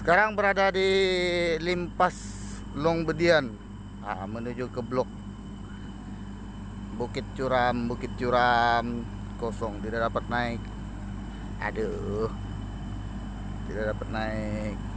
Sekarang berada di Limpas Longbedian ah, menuju ke blok Bukit Curam, Bukit Curam kosong tidak dapat naik. Aduh. Tidak dapat naik.